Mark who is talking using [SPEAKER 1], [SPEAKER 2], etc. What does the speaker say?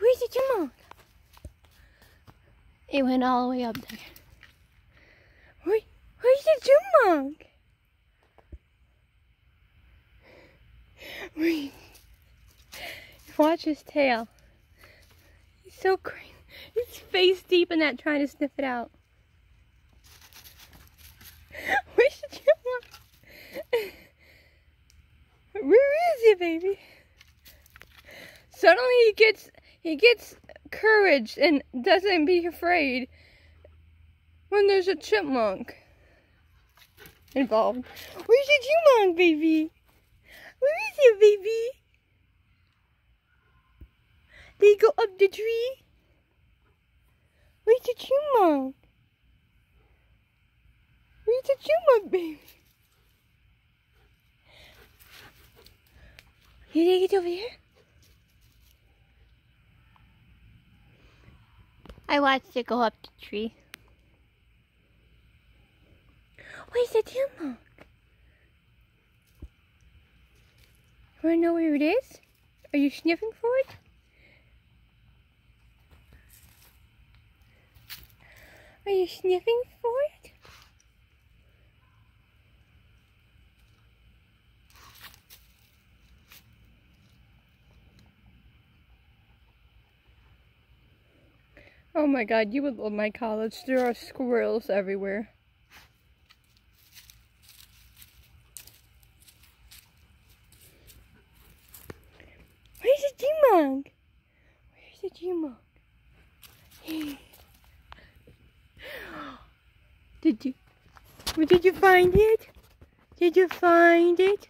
[SPEAKER 1] where's the chipmunk? It went all the way up there. Where, where's the chipmunk? Wait. Watch his tail. He's so crazy. He's face deep in that trying to sniff it out. Where's the chipmunk? Where is it, baby? Suddenly he gets he gets courage and doesn't be afraid when there's a chipmunk involved. Where's the chipmunk, baby? Where is it, baby? They go up the tree. Where's the chipmunk? Where's the chipmunk, baby? You think it's over here? I watched it go up the tree. Where's the chipmunk? You wanna know where it is? Are you sniffing for it? Are you sniffing for it? Oh my god, you would love my college. There are squirrels everywhere. Where's the chipmunk? Where's the chipmunk? Did you? Did you find it? Did you find it?